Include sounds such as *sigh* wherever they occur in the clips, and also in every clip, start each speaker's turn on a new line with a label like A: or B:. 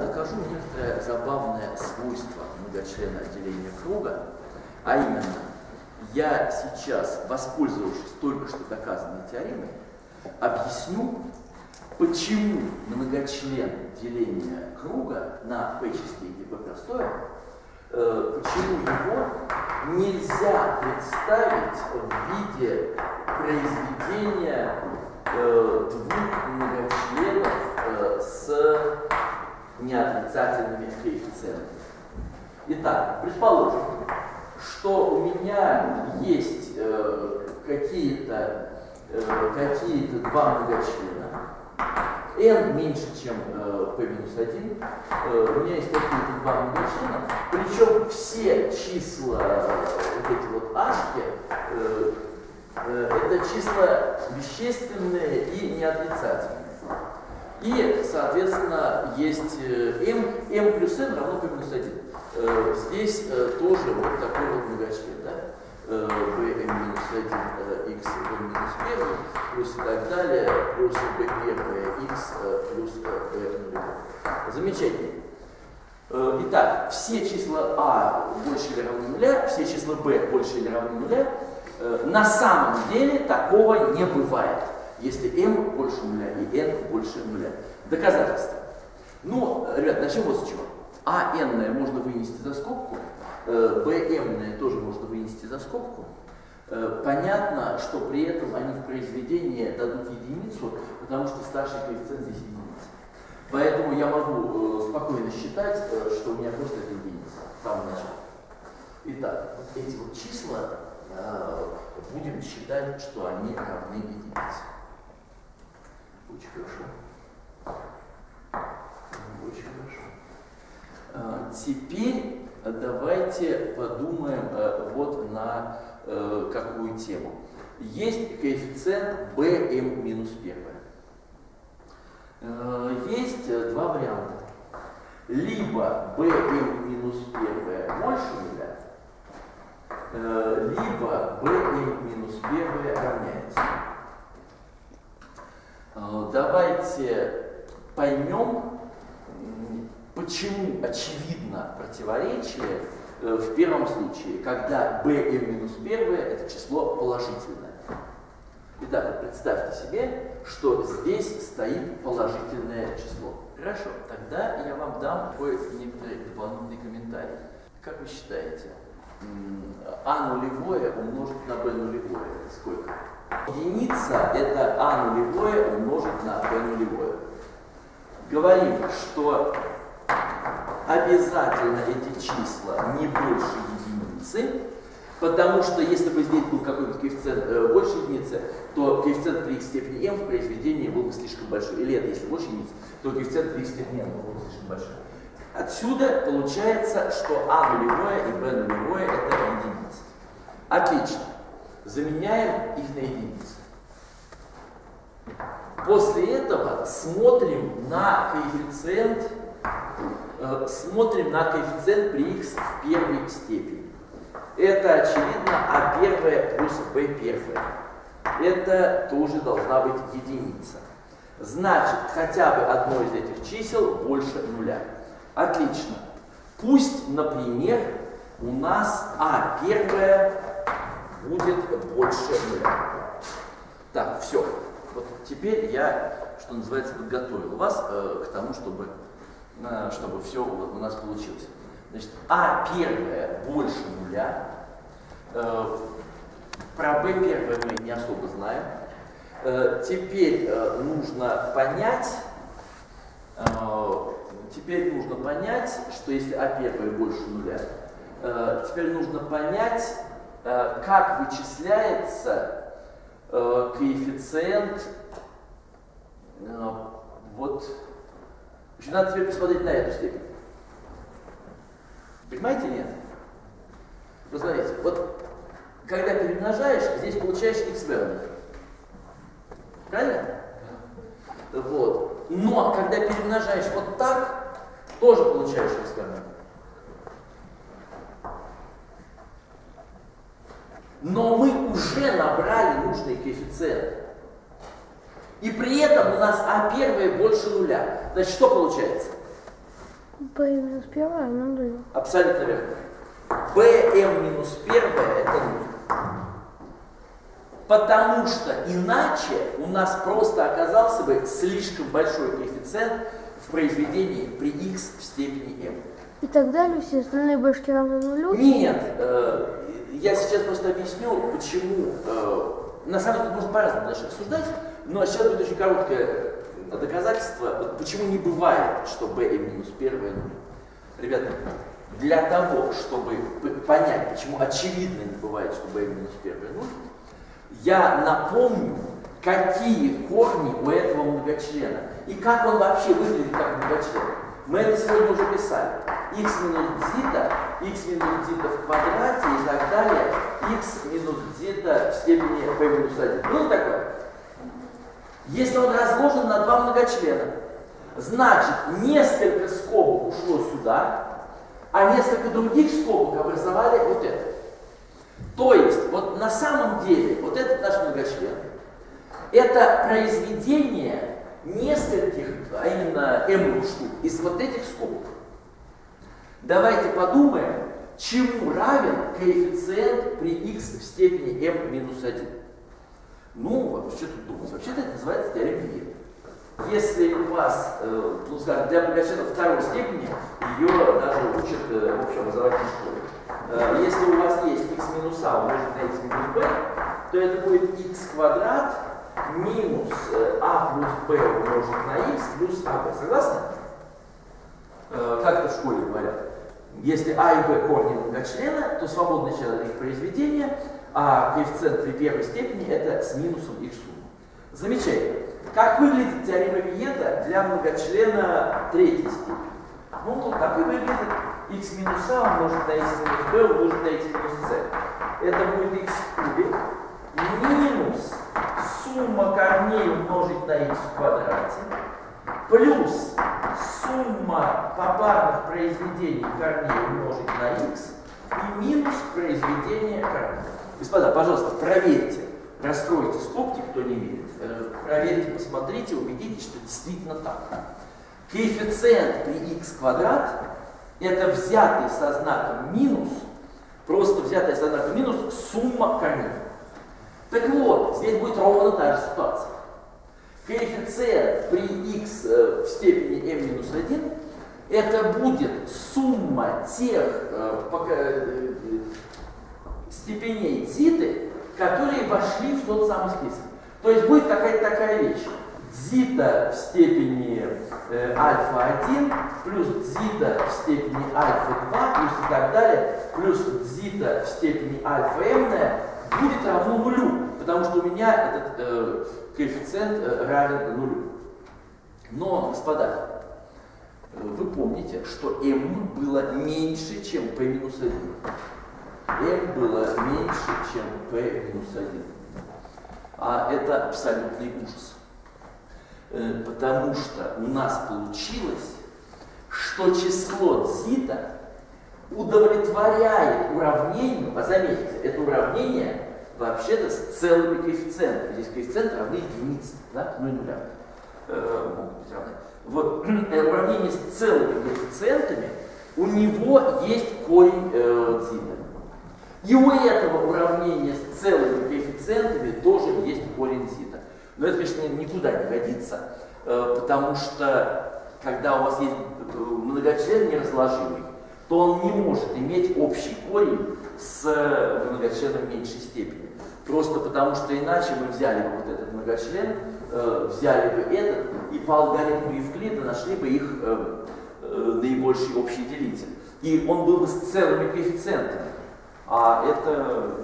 A: Докажу некоторое забавное свойство многочлена отделения круга, а именно, я сейчас, воспользовавшись только что доказанной теоремой, объясню, почему многочлен деления круга на p частей, где p простое, э, почему его нельзя представить в виде произведения э, двух многочленов э, с неотрицательными коэффициентами. Итак, предположим, что у меня есть э, какие-то э, какие два многочлена, n меньше, чем э, p минус 1, э, у меня есть какие-то два многочлена, причем все числа, э, вот эти вот ашки, э, э, это числа вещественные и неотрицательные. И, соответственно, есть э, m, m плюс n равно p минус 1. Э, здесь э, тоже вот такой вот многочлен, да? bm минус 1 x b минус 1 плюс и так далее, плюс b первое x плюс b нулевое. Замечательно. Итак, все числа а больше или равно нуля, все числа b больше или равно нуля, на самом деле такого не бывает если m больше нуля и n больше нуля. Доказательство. Ну, ребят, начнем вот с чего. А n можно вынести за скобку, bm тоже можно вынести за скобку. Э, понятно, что при этом они в произведении дадут единицу, потому что старший коэффициент здесь единица. Поэтому я могу э, спокойно считать, э, что у меня просто это единица в самом начале. Итак, вот эти вот числа будем считать, что они равны единице. Очень хорошо. Очень хорошо. А, теперь давайте подумаем э, вот на э, какую тему. Есть коэффициент bm минус 1. Э, есть два варианта. Либо bm минус 1 больше нуля, либо bm минус 1 равняется. Э, давайте поймем, почему очевидно противоречие э, в первом случае, когда bm-1 это число положительное. Итак, представьте себе, что здесь стоит положительное число. Хорошо, тогда я вам дам такой некоторый дополнительный комментарий. Как вы считаете, а нулевое умножить на b нулевое это сколько? Единица – это а нулевое умножить на b нулевое. Говорим, что обязательно эти числа не больше единицы, потому что если бы здесь был какой-нибудь коэффициент э, больше единицы, то коэффициент при x степени m в произведении был бы слишком большой. Или это, если больше единицы, то коэффициент при x степени m был бы слишком большой. Отсюда получается, что а нулевое и b нулевое это единицы. Отлично заменяем их на единицы. После этого смотрим на коэффициент, э, смотрим на коэффициент при x в первой степени. Это очевидно а первое плюс b первое. Это тоже должна быть единица. Значит, хотя бы одно из этих чисел больше нуля. Отлично. Пусть, например, у нас а первое будет больше нуля. Так, все. Вот теперь я, что называется, подготовил вас э, к тому, чтобы, э, чтобы все у нас получилось. Значит, А первое больше нуля. Э, про Б первое мы не особо знаем. Э, теперь э, нужно понять, э, теперь нужно понять, что если А первое больше нуля, э, теперь нужно понять, как вычисляется э, коэффициент, э, вот, Значит, надо теперь посмотреть на эту степень. Понимаете, нет? Посмотрите, вот когда перемножаешь, здесь получаешь x верных. Правильно? Вот. Но когда перемножаешь вот так, тоже получаешь x верных. но мы набрали нужный коэффициент. И при этом у нас А первое больше нуля. Значит, что получается?
B: b минус первое равно нулю.
A: Абсолютно верно. bm минус первое это 0. Потому что иначе у нас просто оказался бы слишком большой коэффициент в произведении при x в степени m.
B: И тогда все остальные бэшки равны нулю?
A: Нет, э, я сейчас просто объясню, почему. Э, на самом деле, можно по-разному дальше рассуждать, но сейчас будет очень короткое доказательство, вот почему не бывает, что b минус первое нуль. Ребята, для того, чтобы понять, почему очевидно не бывает, что b минус первое нуль, я напомню, какие корни у этого многочлена и как он вообще выглядит как многочлен. Мы это сегодня уже писали. X минус дзита, x минус дзита в квадрате и так далее, x минус дзита в степени p минус 1. Было такое? Если он разложен на два многочлена, значит несколько скобок ушло сюда, а несколько других скобок образовали вот это. То есть, вот на самом деле, вот этот наш многочлен, это произведение нескольких, а именно m штук, из вот этих скобок. Давайте подумаем, чему равен коэффициент при x в степени m минус 1. Ну, что тут думать? Вообще-то это называется теорема Виета. Если у вас, э, ну скажем, для многочленов второй степени, ее даже учат э, в общеобразовательной школе. Э, если у вас есть x минус а умножить на x минус b, то это будет x квадрат минус а плюс b умножить на x плюс аб. Согласны? Как это в школе говорят? Если а и b корни многочлена, то свободное член их произведения, а коэффициент при первой степени это с минусом их суммы. Замечательно. Как выглядит теорема Виета для многочлена третьей степени? Ну, вот так и выглядит x минус а умножить на x минус b умножить на x минус c. Это будет x в кубе минус сумма корней умножить на x в квадрате плюс сумма попарных произведений корней умножить на x и минус произведение корней. Господа, пожалуйста, проверьте, раскройте скобки, кто не верит, э, проверьте, посмотрите, убедитесь, что действительно так. Коэффициент при x квадрат это взятый со знаком минус, просто взятый со знаком минус сумма корней. Так вот, здесь будет ровно та же ситуация. Коэффициент при x э, в степени m минус 1 это будет сумма тех э, степеней дзиты, которые вошли в тот самый список. То есть будет какая-то такая вещь. Дзита в степени э, альфа-1 плюс дзита в степени альфа-2 плюс и так далее, плюс дзита в степени альфа-m будет равно нулю, потому что у меня этот э, коэффициент э, равен нулю. Но, господа, вы помните, что m было меньше, чем p минус 1 m было меньше, чем p минус 1. А это абсолютный ужас. Э, потому что у нас получилось, что число зита удовлетворяет уравнению, а заметьте, это уравнение вообще-то с целыми коэффициентами. Здесь коэффициенты равны единице, да, ну и нулям. Э, могут быть равны. Вот *clears throat* уравнение с целыми коэффициентами, у него есть корень э, дзита. И у этого уравнения с целыми коэффициентами тоже есть корень зита. Но это, конечно, никуда не годится, э, потому что когда у вас есть э, многочлен неразложимый, то он не может иметь общий корень с э, многочленом меньшей степени. Просто потому что иначе мы взяли бы вот этот многочлен, взяли бы этот и по алгоритму Евклида нашли бы их наибольший общий делитель. И он был бы с целыми коэффициентами а это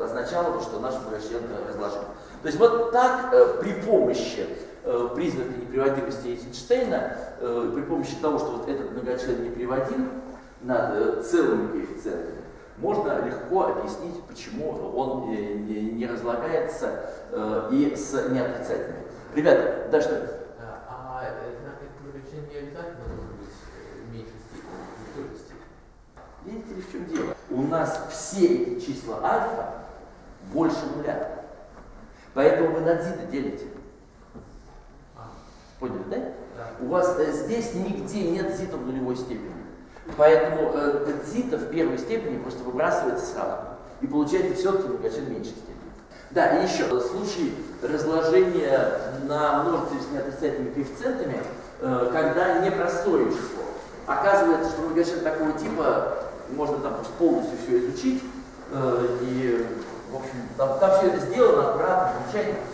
A: означало бы, что наш многочлен разложим. То есть вот так э, при помощи э, признака неприводимости Эйзенштейна, э, при помощи того, что вот этот многочлен неприводим над э, целыми коэффициентами, можно легко объяснить, почему он не, не, разлагается э, и с неотрицательными. Ребята, да что?
C: А многочлен не обязательно должен быть э, меньше степени.
A: Видите ли, в чем дело? У нас все эти числа альфа больше нуля. Поэтому вы на дзита делите.
C: А.
A: Поняли, да?
C: Да.
A: у вас э, здесь нигде нет зита в нулевой степени. Поэтому э, в первой степени просто выбрасывается сразу. И получаете все-таки многочлен меньшей степени. Да, и еще, в случае разложения на множители с неотрицательными коэффициентами, э, когда непростое число, оказывается, что многочлен такого типа можно там полностью все изучить, э, и, в общем, там, там все это сделано аккуратно, замечательно.